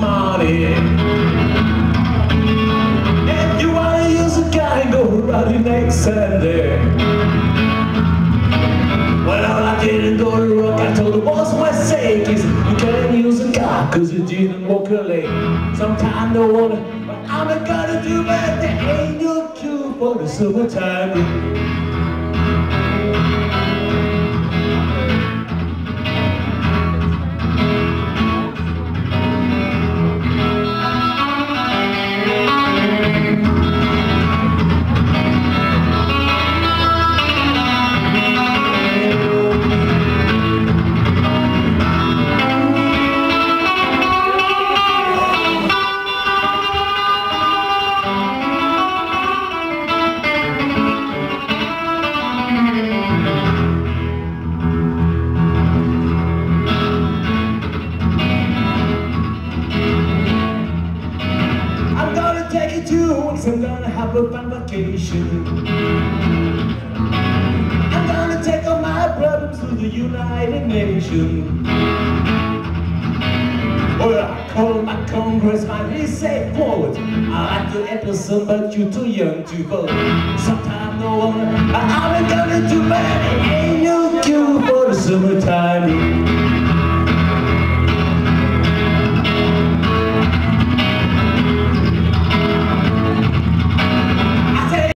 morning. If you wanna use a guy, go riding next Sunday. Well, all I did is go to work, I told the boss my sake is you can't use a car cause you didn't walk her late. Sometimes I wanna, but I'm gonna do, but there ain't no cure for the summertime. Take you two weeks, I'm gonna have a fun vacation. I'm gonna take all my problems to the United Nations. Well, I call my congressman, he say forward. I like to Epperson, but you're too young to vote. Sometime no one, I'm gonna do bad, ain't no cure for the summertime.